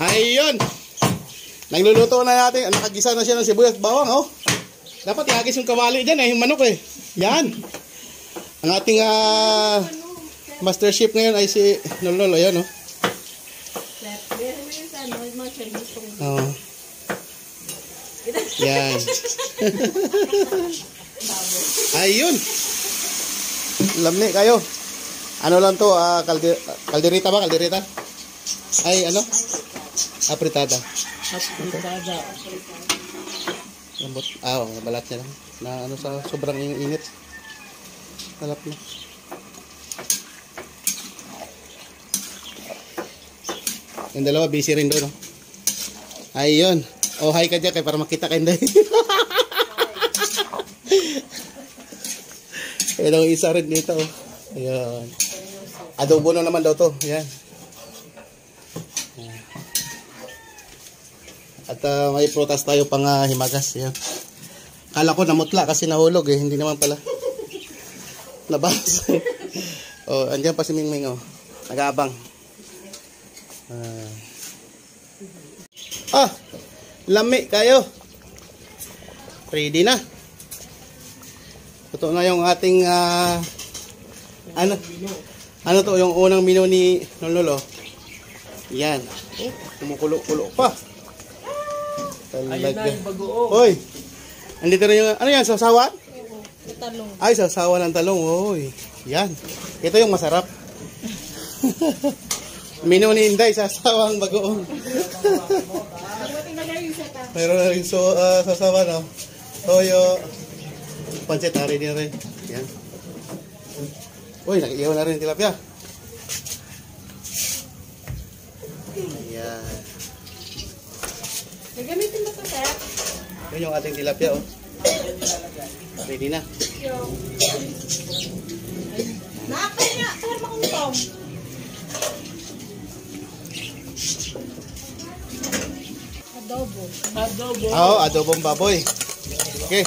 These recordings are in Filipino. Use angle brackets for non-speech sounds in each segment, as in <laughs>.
Ayun. Nagluluto na natin. Nakagisa na siya ng sibuyas bawang, oh. Dapat ihagis yung kawali dyan, eh. Yung manok, eh. Yan. Ang ating ah, master chef ngayon ay si Lolo. Ayan, oh. Oh. Yan. <laughs> Ayun. Lamni kayo. Ano lang to, ah, kalde, kalderita ba? Kalderita? Ay, ano? Apritada. Apritada. Lambot. Ah, oh, balat niya lang. Na ano sa sobrang init. Halap na. Yung dalawa busy rin doon, no? Ayun. Oh, hi ka dyan kay para makita kayo. Ayun ang isa rin dito, oh. Ayun. Adobo na naman daw to. Yan. At ah, may prutas tayo pang ah, himagas. Yan. Kala ko namutla kasi nahulog eh. Hindi naman pala. Nabas. <laughs> oh, andyan pa si Mingming oh. Nag-aabang. Ah. ah, lami kayo. Ready na. Ito na yung ating ah, ano ano to yung unang menu ni Lolo. Yan. Oh, kumukulo-kulo pa. Ayun na yung bagoong. Hoy. Andito na yung ano yan, sasawan? Talong. Ay, sasawa ng talong. Hoy. Yan. Ito yung masarap. <laughs> Menu ni Inday, sasawang bagoong. <laughs> Pero yung so, uh, sasawa, no? Toyo. Pancit, hari din rin. Yan. Uy, nag-ihaw na rin yung tilapia. Yan. Gagamitin ba ito, sir? Yun yung ating tilapia, oh. Ready na. Nakakay nga. Sir, makuntong. Adobo. Adobo. Oo, oh, adobong baboy. Okay.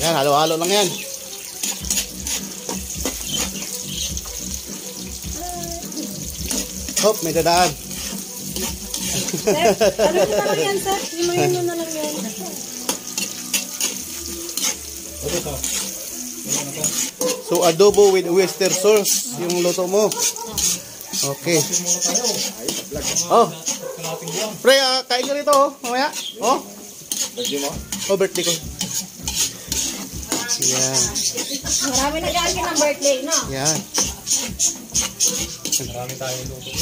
Yan, halo-halo lang yan. Hop, may dadaan. Sir, ano na lang yan, sir? Himayin mo na lang yan. So, adobo with oyster sauce, yung luto mo. Okay. Oh. Pre, ah, kain ka rito, oh. Mamaya. Oh. Birthday mo? Oh, birthday ko. Yan. Marami nag-aagin ng birthday, no? Yan.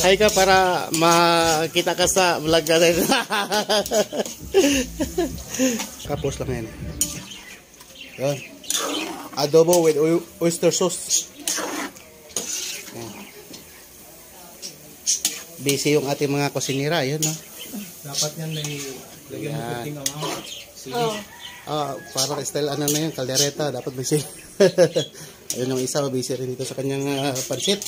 Hay ka para makita ka sa vlog ka rin. <laughs> Tapos lang yan. Yan. Adobo with oy- oyster sauce. Yan. Busy yung ating mga kusinira. Yun, no? Dapat yan may lagyan mo Yan. puting ang mga. Oh. Ah, parang style ano na yun, kaldereta. Dapat busy. <laughs> Ayun yung isa, busy rin dito sa kanyang uh, pansit.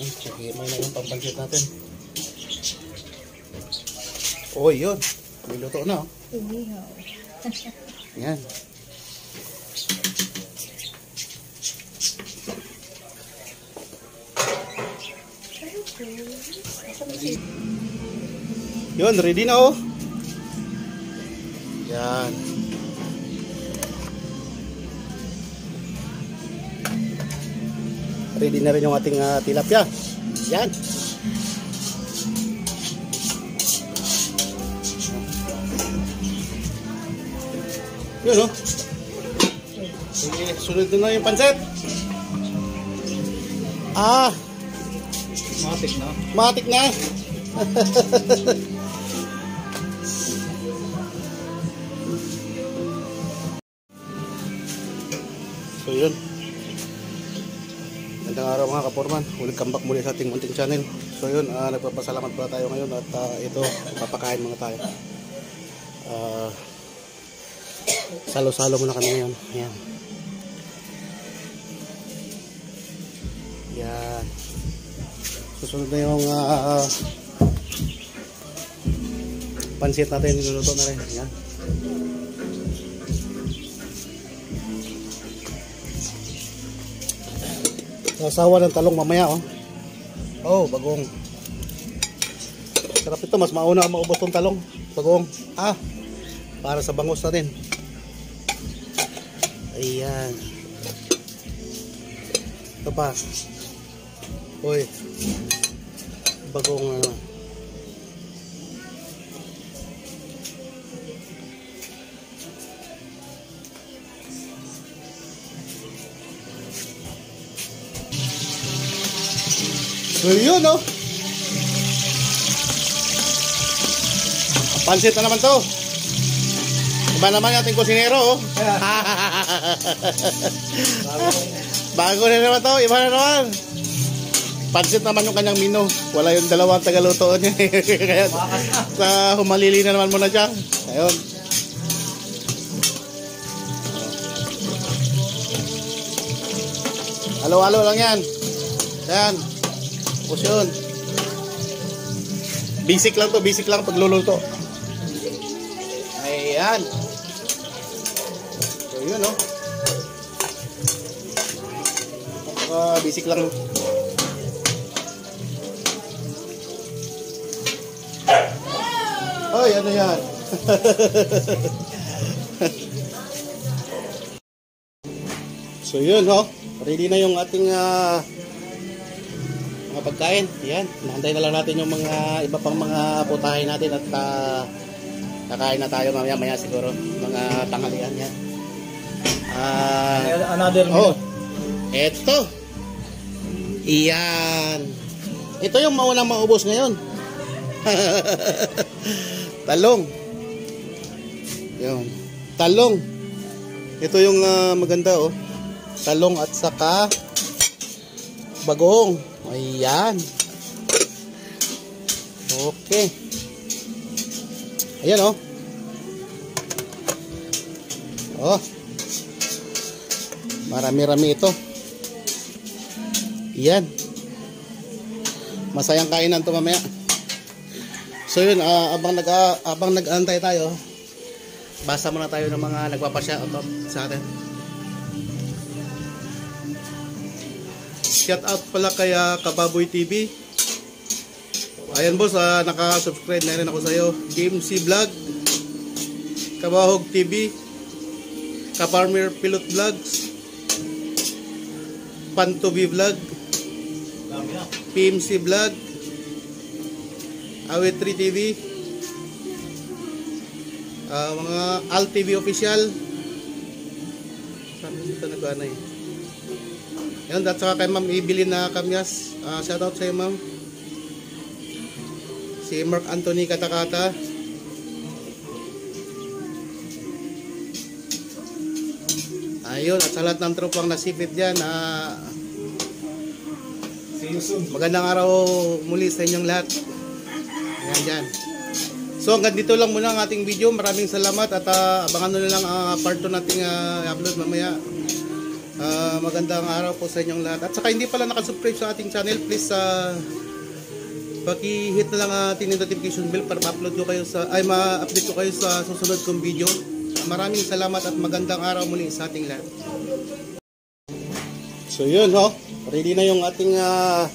Sige, may na yung pampansit natin. Oh, yun. Niluto na, oh. Yan. Yun, ready na, oh. Ready na rin yung ating ah, tilapia. Yan. Yun, oh. Sige, sunod na yung pansit. Ah, Matik na. matik na. <laughs> kaporman. Ulit comeback muli sa ating munting channel. So yun, ah, nagpapasalamat pala tayo ngayon at ah, ito, papakain muna tayo. Ah, salo-salo muna kami ngayon. Ayan. Yan. Susunod na yung ah, pansit natin. Niluluto na rin. Yan. Sasawa ng talong mamaya, oh. Oh, bagong. Sarap ito, mas mauna maubos tong talong. Bagong. Ah, para sa bangus natin. Ayan. Ito pa. Uy. Bagong ano. So yun oh. Pansit na naman to. Iba naman yung ating kusinero oh. <laughs> Bago na naman to, iba na naman. Pansit naman yung kanyang mino. Wala yung dalawang tagaluto niya. <laughs> Kaya sa humalili na naman muna siya. Ayun. Halo-halo lang yan. Yan. Tapos yun. Basic lang to, basic lang pagluluto. Ayan. So yun oh. Napaka basic lang. Ay, ano yan? <laughs> so yun oh. Ready na yung ating ah, mga pagkain. Yan. Nahantay na lang natin yung mga iba pang mga putahe natin at ah, kakain na tayo mamaya maya siguro. Mga tanghalian yan. Ah, Another oh. Eto. Iyan. Ito yung maunang maubos ngayon. <laughs> Talong. Yun. Talong. Ito yung ah, maganda oh. Talong at saka bagong. Ayan. Okay. Ayan oh. Oh. Marami-rami ito. Yan. Masayang kainan to mamaya. So yun, ah, abang nag ah, abang nag-antay tayo, basa muna tayo ng mga nagpapasya sa atin. Shout out pala kay ah, Kababoy TV. Ayan boss, ah, naka-subscribe na rin ako sa iyo. Game C Vlog, Kabahog TV, Kaparmer Pilot Vlogs, Pantobi Vlog. PMC Vlog, Awit 3 TV, ah, mga Al TV Official. Sabi dito nag-ano eh. Yan, at saka kay Ma'am Ibilin na Kamyas. Ah, shout out sa iyo, Ma'am. Si Mark Anthony Katakata. Ayun, at sa lahat ng tropang nasipit dyan, soon. Magandang araw muli sa inyong lahat. Ayan dyan. So hanggang dito lang muna ang ating video. Maraming salamat at ah, abangan nyo na lang ang part 2 nating ah, upload mamaya. Ah, magandang araw po sa inyong lahat. At saka hindi pala nakasubscribe sa ating channel, please uh, paki-hit na lang ang ating notification bell para ma-upload ko kayo sa ay ma-update ko kayo sa susunod kong video. Maraming salamat at magandang araw muli sa ating lahat. So yun ho, ready na yung ating ah,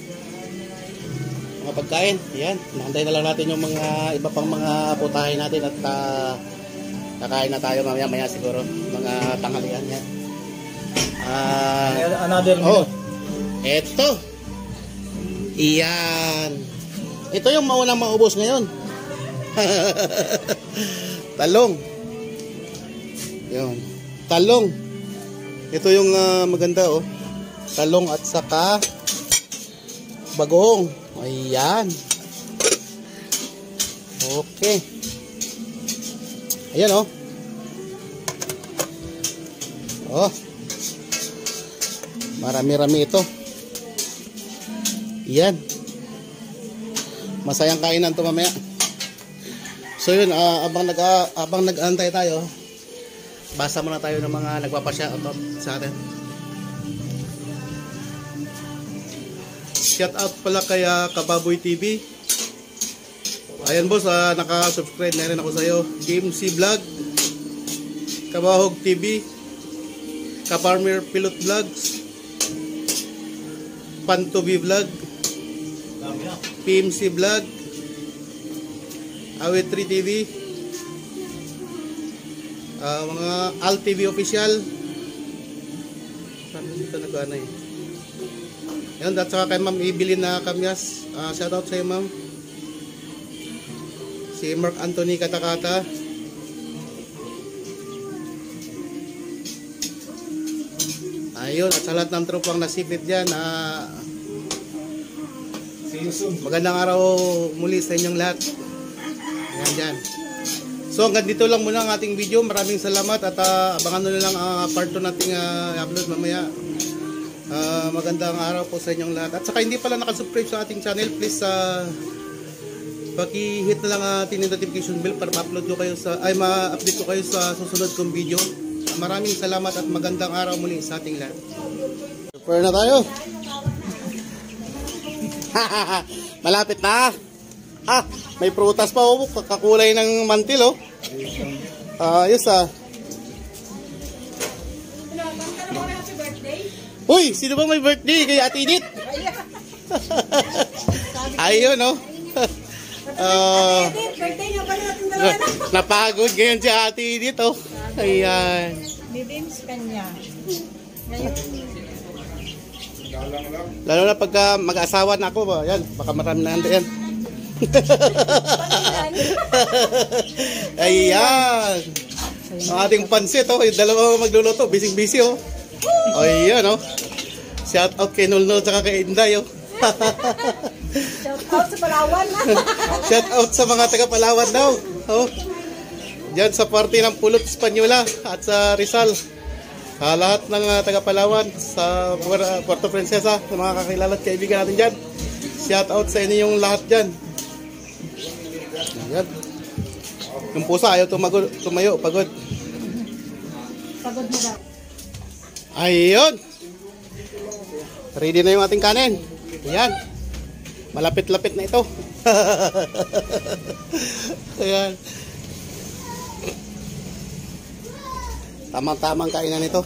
mga pagkain. Yan, nahantay na lang natin yung mga iba pang mga putahe natin at ah, kakain na tayo mamaya maya siguro. Mga tanghalian yan. Ah, Another oh, eto. Iyan. Ito yung maunang maubos ngayon. <laughs> Talong. Yun. Talong. Ito yung ah, maganda oh. Talong at saka bagong. Ayan. Okay. Ayan oh. Oh. Marami-rami ito. Yan. Masayang kainan to mamaya. So yun, ah, abang nag ah, abang nag-antay tayo, basa muna tayo ng mga nagpapasya out sa atin. Shout out pala kay ah, Kababoy TV. Ayan boss, ah, naka-subscribe na rin ako sa iyo. Game C Vlog, Kabahog TV, Kaparmer Pilot Vlogs, Pantobi Vlog. PMC Vlog, Awit 3 TV, ah, mga Al TV Official. Saan dito nag-ano eh? Yan, at saka kay Ma'am Evelyn na Kamyas. Ah, shoutout sa iyo, Ma'am. Si Mark Anthony Katakata. Ayun, at sa lahat ng tropang nasipit dyan, soon. Magandang araw muli sa inyong lahat. Ayan dyan. So hanggang dito lang muna ang ating video. Maraming salamat at ah, abangan nyo na lang ang part 2 nating ah, upload mamaya. Ah, magandang araw po sa inyong lahat. At saka hindi pala nakasubscribe sa ating channel, please uh, paki-hit na lang ang ating notification bell para ma-upload ko kayo sa ay ma-update ko kayo sa susunod kong video. Maraming salamat at magandang araw muli sa ating lahat. Prepare na tayo. <laughs> Malapit na. Ah, may prutas pa oh, kakulay ng mantil oh. Ayos ah. Uy, sino ba may birthday kay Ate Edith? <laughs> Ayun oh. <laughs> Ah, na. napagod ngayon si Ate Edith oh. Ayan. Bibims kanya. Ngayon, Lalo na pagka mag-asawa na ako ba, yan, baka marami na handa yan. <laughs> Ayan. Ang ating pansit, oh. Yung dalawa magluluto. Busy-busy, oh. Ayan, oh. Shout out kay Nulnul tsaka kay Inday, oh. shout out sa Palawan. <laughs> Shout out sa mga taga Palawan daw. Oh. Diyan sa party ng Pulot Espanyola at sa Rizal. Sa lahat ng uh, taga Palawan, sa Puer- Puerto Princesa, sa mga kakilala at kaibigan natin dyan. Shout out sa inyong lahat dyan. Ayan. Yung pusa ayaw tumago, tumayo, pagod. Pagod daw. Ayun. Ready na yung ating kanin. Ayan. Malapit-lapit na ito. <laughs> Ayan. Tamang-tamang kainan ito.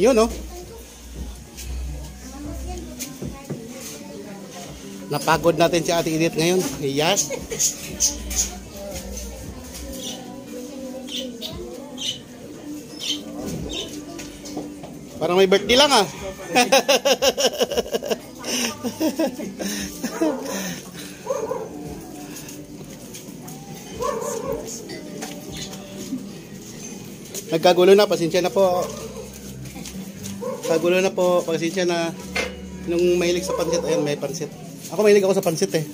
Yun, oh. Napagod natin si Ate Edith ngayon. Ayan. Parang may birthday lang ah. <laughs> Nagkagulo na, pasensya na po. Kagulo na po, pasensya na. Nung mahilig sa pansit, ayan may pansit. Ako mahilig ako sa pansit eh.